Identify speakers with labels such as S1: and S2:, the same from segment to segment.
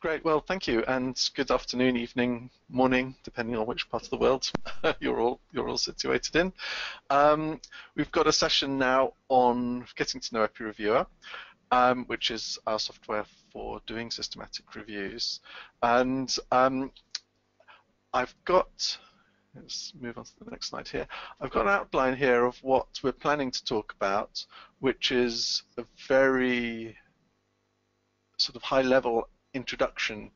S1: Great. Well, thank you, and good afternoon, evening, morning, depending on which part of the world you're all you're all situated in. Um, we've got a session now on getting to know EPPI Reviewer, um, which is our software for doing systematic reviews, and um, I've got. Let's move on to the next slide here. I've got an outline here of what we're planning to talk about, which is a very sort of high level introduction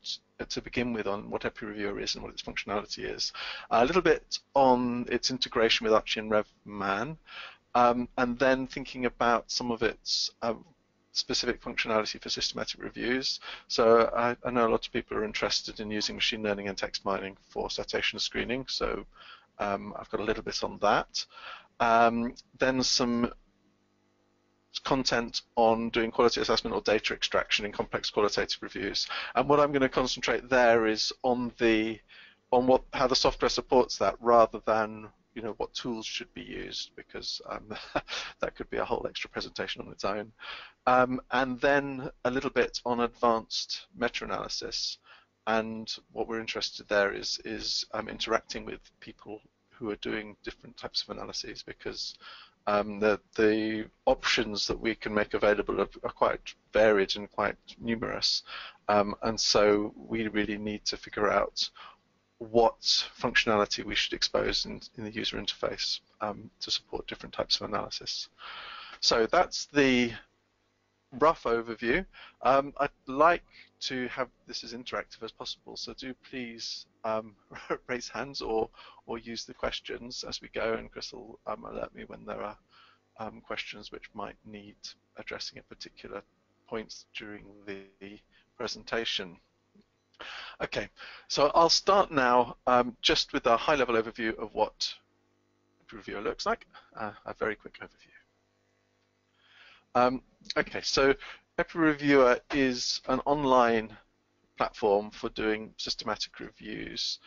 S1: to begin with on what EPPI-Reviewer is and what its functionality is. A little bit on its integration with Archie and RevMan, um, and then thinking about some of its um, specific functionality for systematic reviews. So I, I, know a lot of people are interested in using machine learning and text mining for citation screening, so um, I've got a little bit on that. Um, then some content on doing quality assessment or data extraction in complex qualitative reviews. And what I'm going to concentrate there is on the on what how the software supports that rather than you know what tools should be used because um, that could be a whole extra presentation on its own. Um, and then a little bit on advanced meta-analysis. And what we're interested there is is um, interacting with people who are doing different types of analyses because um, the, the options that we can make available are, are quite varied and quite numerous. Um, and so we really need to figure out what functionality we should expose in, in the user interface um, to support different types of analysis. So that's the rough overview. Um, I'd like to have this as interactive as possible, so do please um, raise hands or or use the questions as we go, and Chris will um, alert me when there are um, questions which might need addressing at particular points during the presentation. Okay, so I'll start now um, just with a high-level overview of what Reviewer looks like, uh, a very quick overview. Um, okay, so EPPI-Reviewer is an online platform for doing systematic reviews,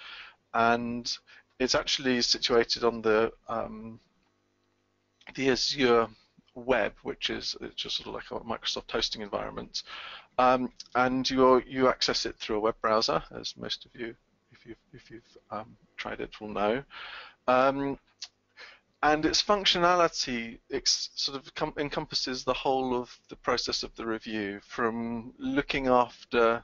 S1: and it's actually situated on the um, the Azure web, which is just sort of like a Microsoft hosting environment, um, and you you access it through a web browser, as most of you, if you've if you've um, tried it, will know. And its functionality sort of encompasses the whole of the process of the review, from looking after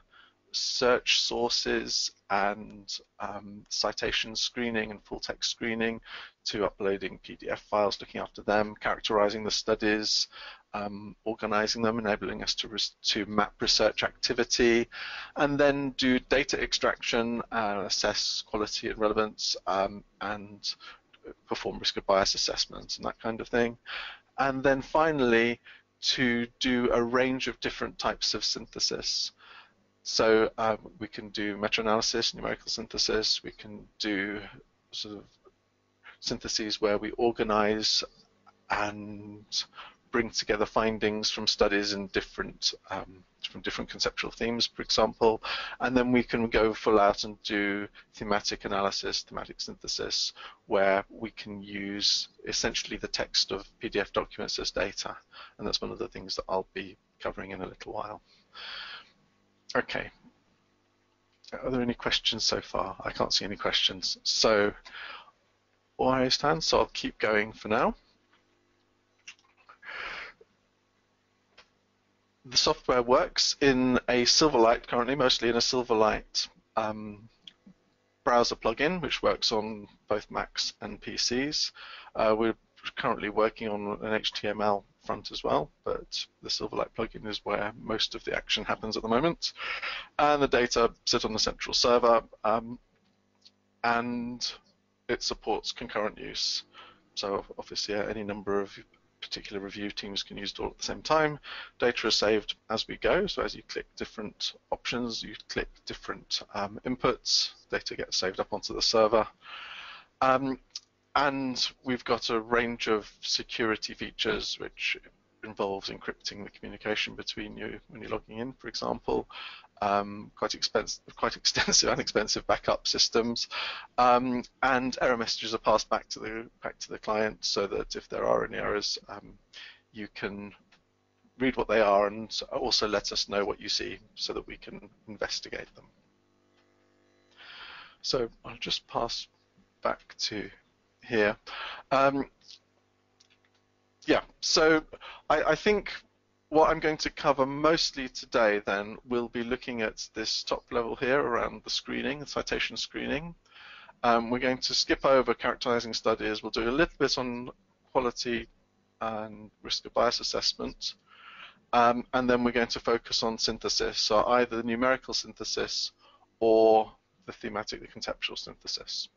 S1: search sources and um, citation screening and full text screening to uploading PDF files, looking after them, characterizing the studies, um, organizing them, enabling us to, to map research activity, and then do data extraction and assess quality and relevance um, and perform risk of bias assessments and that kind of thing. And then finally, to do a range of different types of synthesis. So um, we can do meta-analysis, numerical synthesis, we can do sort of syntheses where we organize and bring together findings from studies in different um, from different conceptual themes, for example, and then we can go full out and do thematic analysis, thematic synthesis, where we can use essentially the text of PDF documents as data, and that's one of the things that I'll be covering in a little while. Okay. Are there any questions so far? I can't see any questions. So, raised hands, so I'll keep going for now. The software works in a Silverlight currently, mostly in a Silverlight um, browser plugin, which works on both Macs and PCs. Uh, we're currently working on an HTML front as well, but the Silverlight plugin is where most of the action happens at the moment. And the data sit on the central server, um, and it supports concurrent use. So obviously, any number of particular review teams can use it all at the same time. Data is saved as we go, so as you click different options, you click different um, inputs, data gets saved up onto the server. Um, and we've got a range of security features which involves encrypting the communication between you when you're logging in, for example, um, quite expensive, quite extensive and expensive backup systems, um, and error messages are passed back to the back to the client so that if there are any errors, um, you can read what they are and also let us know what you see so that we can investigate them. So I'll just pass back to here. Um, yeah, so I, I, think what I'm going to cover mostly today then will be looking at this top level here around the screening, the citation screening. Um, we're going to skip over characterizing studies. We'll do a little bit on quality and risk of bias assessment. Um, and then we're going to focus on synthesis, so either the numerical synthesis or the thematic, the conceptual synthesis.